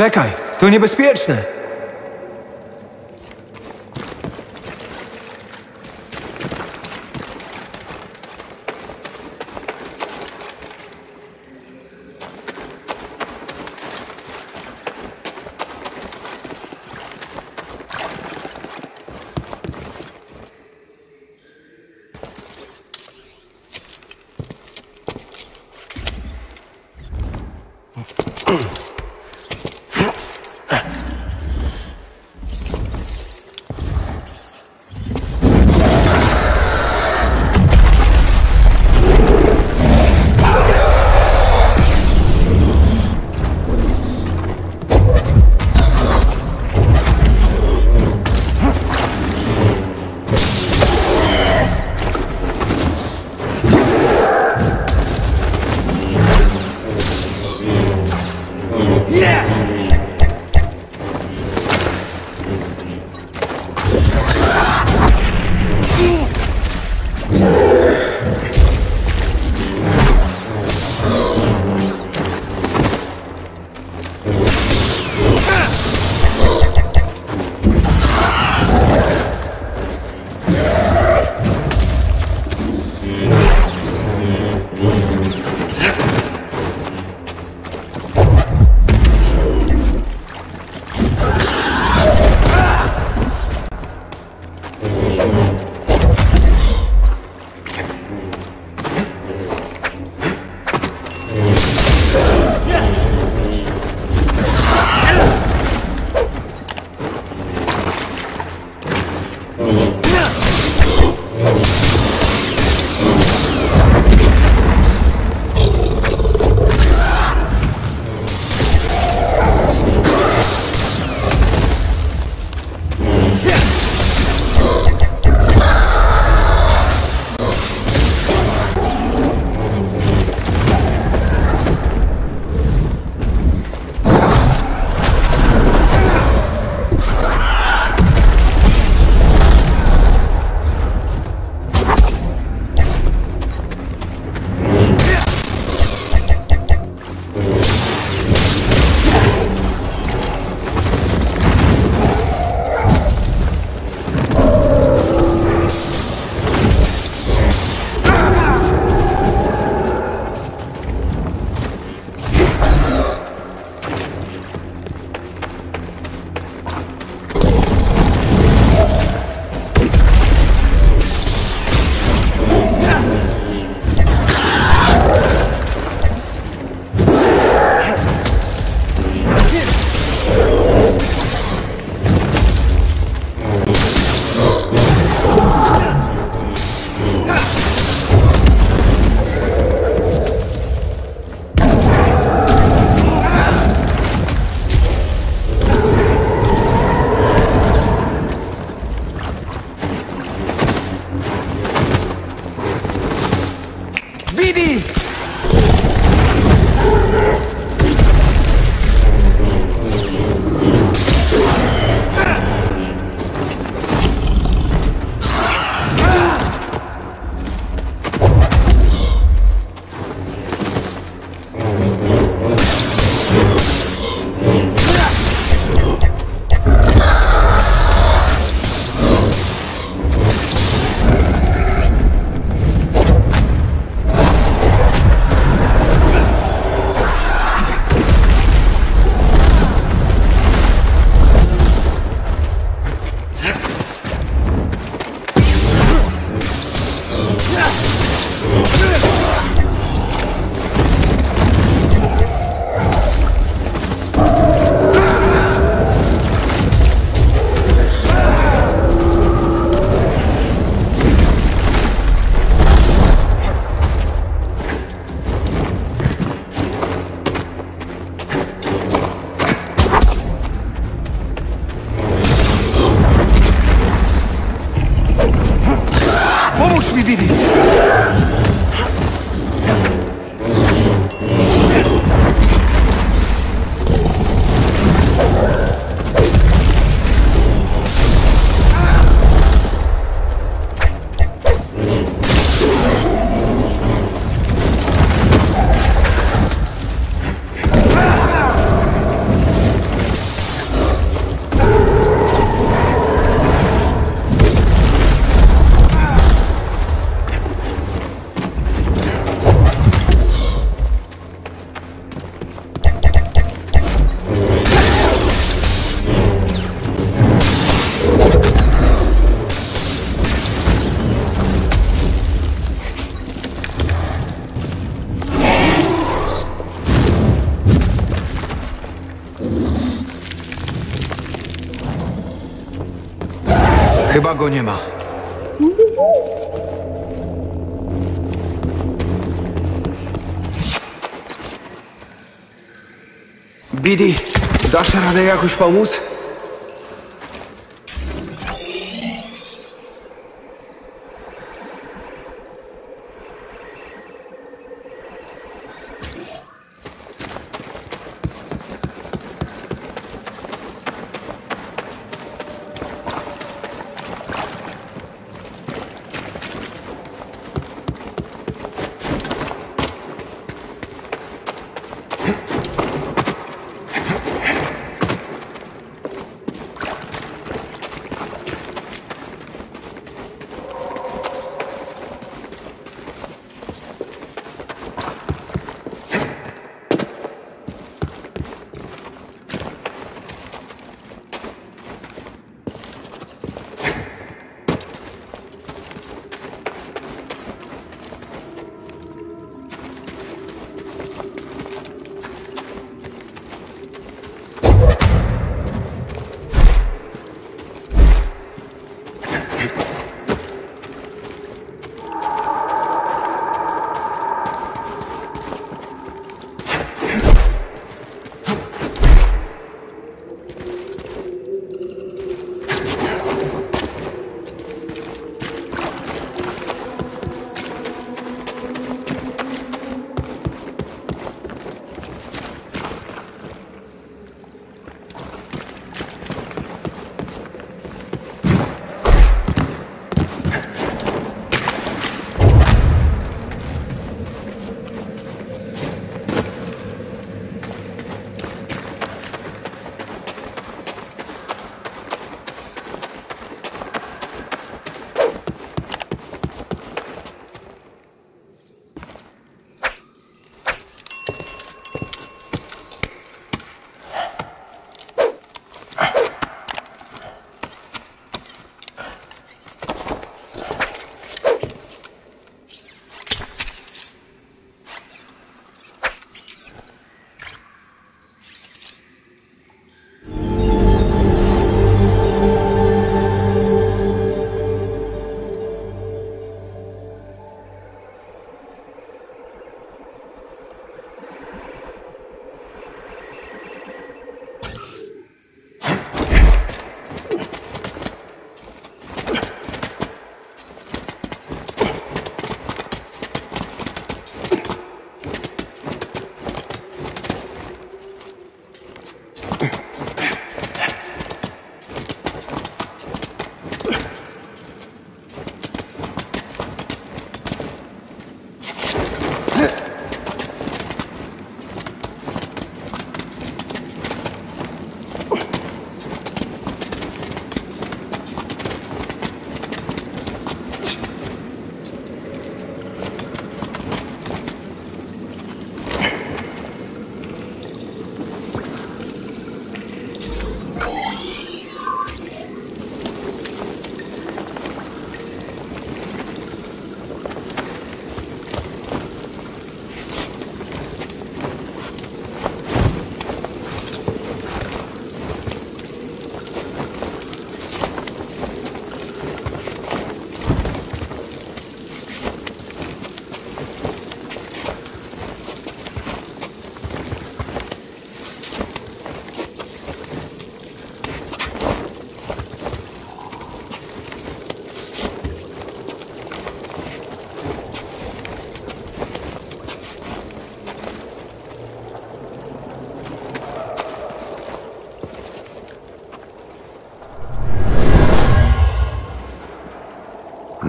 Czekaj, to niebezpieczne. Chyba go nie ma. Bidi, dasz radę jakoś pomóc?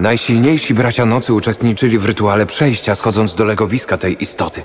Najsilniejsi bracia nocy uczestniczyli w rytuale przejścia, schodząc do legowiska tej istoty.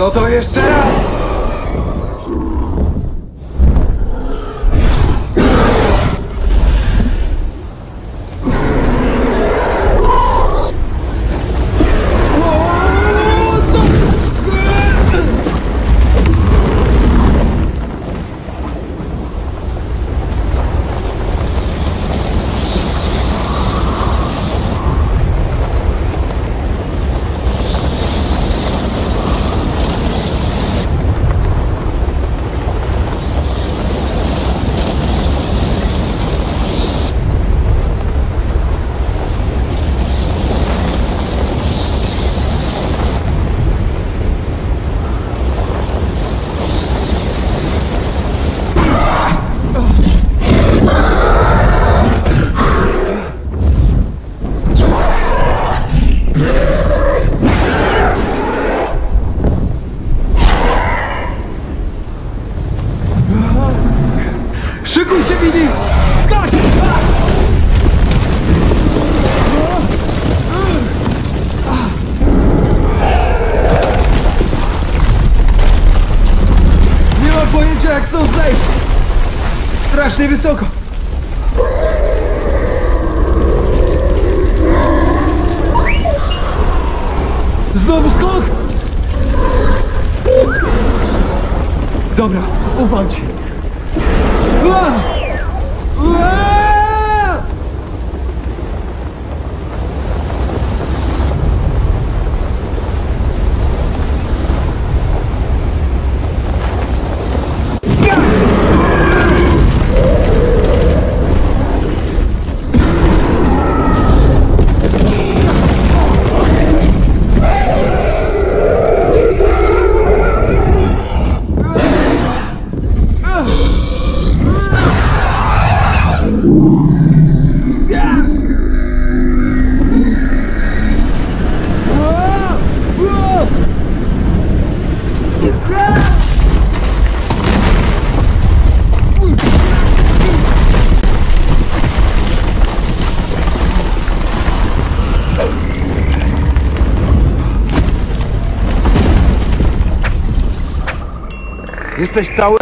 No to jeszcze Jesteś cały?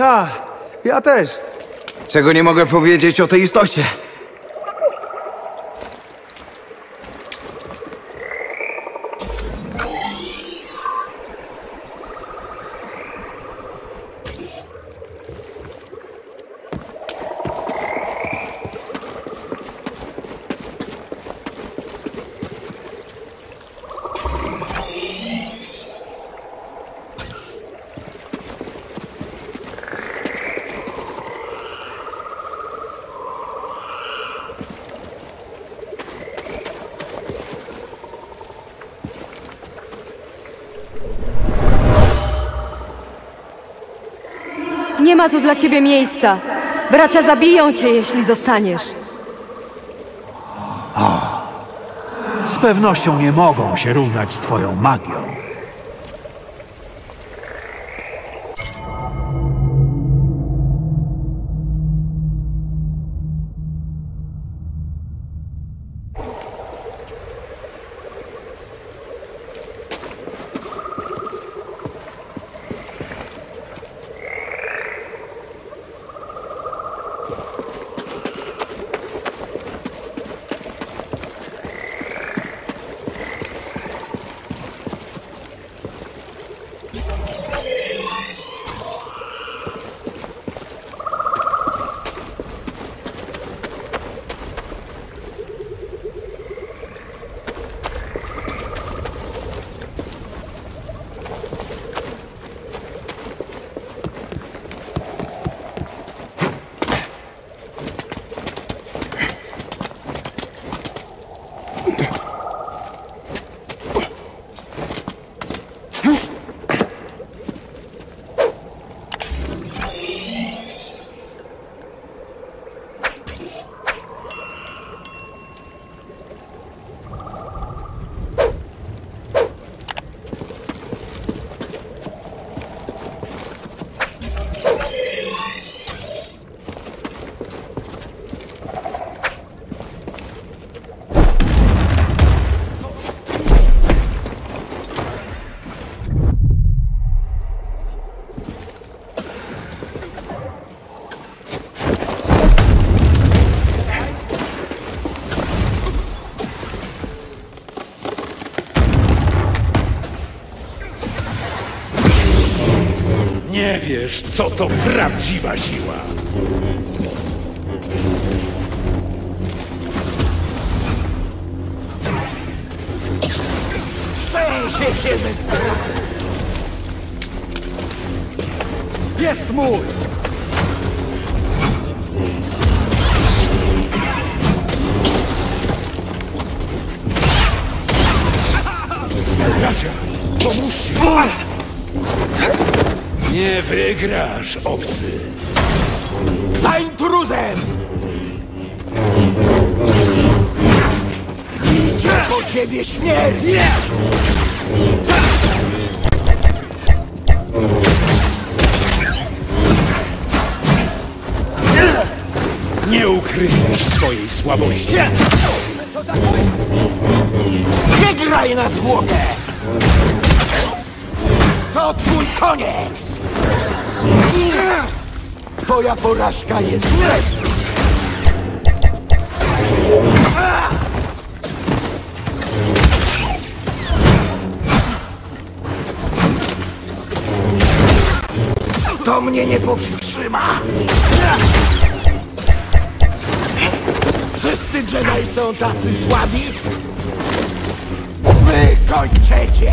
Ta, ja też. Czego nie mogę powiedzieć o tej istocie? Nie ma tu dla ciebie miejsca. Bracia zabiją cię, jeśli zostaniesz. Z pewnością nie mogą się równać z twoją magią. Nie wiesz, co to prawdziwa siła. Trzęsie się ze. Jest mój! Bracia, pomóżcie! Nie wygrasz, obcy. Za intruzem! Idzie po ciebie śmierć! Nie ukryjesz swojej słabości. Nie graj na zwłokę! To twój koniec! Twoja porażka jest To mnie nie powstrzyma! Wszyscy Jedi są tacy słabi? Wykończę cię!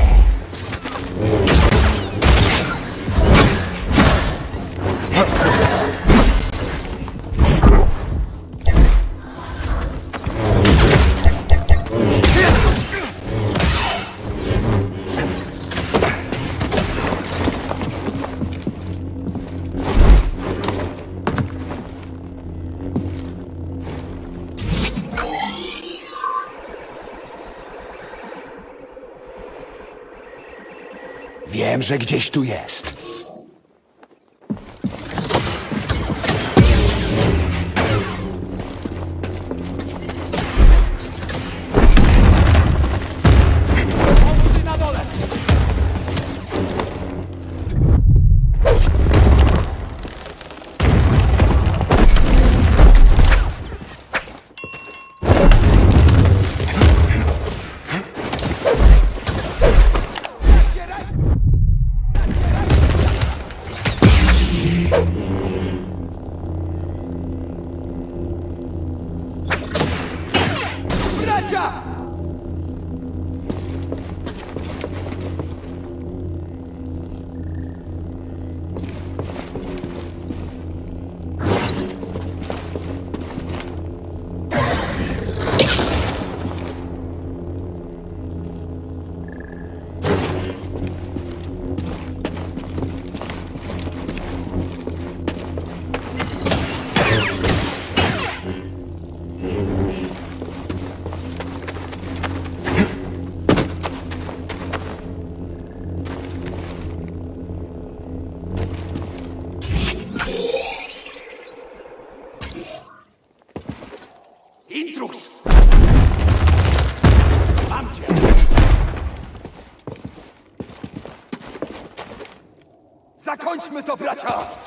Wiem, że gdzieś tu jest. Zakończmy to, bracia!